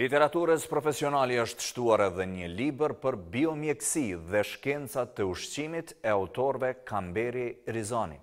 Literaturës profesionale është shtuar edhe një libër për biomjekësi dhe shkenca të ushqimit e autorëve Kamberi Rizani.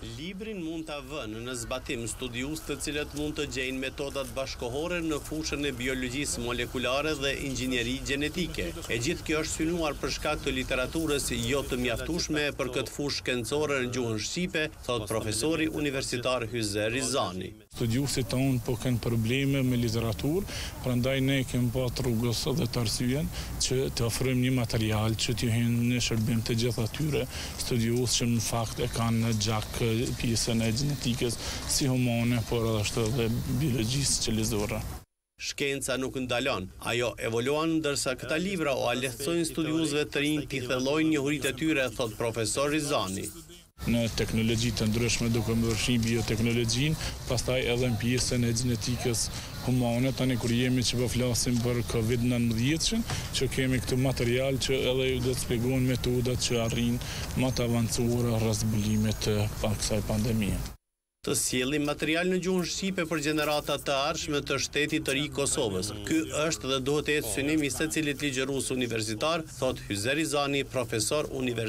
Librin mund ta vënë në zbatim studiues të cilët mund të gjejnë metodat bashkëkohore në fushën e biologjisë molekulare dhe inxhinieri gjenetike. E gjithë kjo është synuar për shkak të literaturës jo të mjaftueshme për këtë fushë shkencore në gjuhën shqipe, thotë profesori universitar Hyzer Rizani. Studiuesit tanë po kanë probleme me literaturë, prandaj ne e kemi pa të rrugës dhe të arsyes që t'i ofrojmë një material që t'ju hyjë në shërbim të gjithë atyre studiues që në fakt e kanë në gjak pjesën e gjenetikës si humane por ashtu edhe biologjisë qelizore. Shkenca nuk ndalon, ajo evoluon ndërsa këta libra ua lehtësojnë studiuesve të rinj t'i thellojnë njohuritë e tyre, thotë profesor Rizani. Në teknologji të ndryshme, duke përfshi bioteknologjinë, pastaj edhe në pjesën e gjenetikës humane, tani kur jemi që po flasim për Covid nëntëmbëdhjetë-shin, që kemi këtu material që edhe ju do të spjegohen metodat që arrijnë ma të avancuara rreth zbulimit të kësaj pandemie. Të sjellim material në gjuhën shqipe për gjenerata të ardhshme të shtetit të ri të Kosovës. Ky është dhe duhet të jetë synimi i secilit ligjërues universitar, thotë Hyzer Rizani, profesor universitar.